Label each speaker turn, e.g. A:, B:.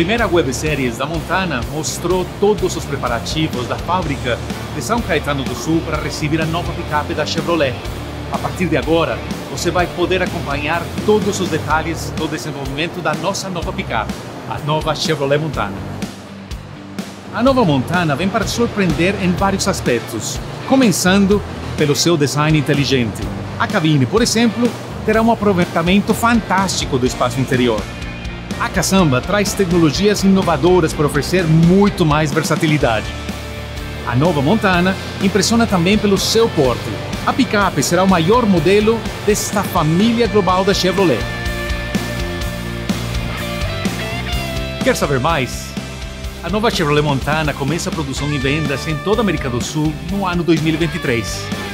A: primeira websérie da Montana mostrou todos os preparativos da fábrica de São Caetano do Sul para receber a nova picape da Chevrolet. A partir de agora, você vai poder acompanhar todos os detalhes do desenvolvimento da nossa nova picape, a nova Chevrolet Montana. A nova Montana vem para surpreender em vários aspectos, começando pelo seu design inteligente. A cabine, por exemplo, terá um aproveitamento fantástico do espaço interior. A caçamba traz tecnologias inovadoras para oferecer muito mais versatilidade. A nova Montana impressiona também pelo seu porte. A picape será o maior modelo desta família global da Chevrolet. Quer saber mais? A nova Chevrolet Montana começa a produção e vendas em toda a América do Sul no ano 2023.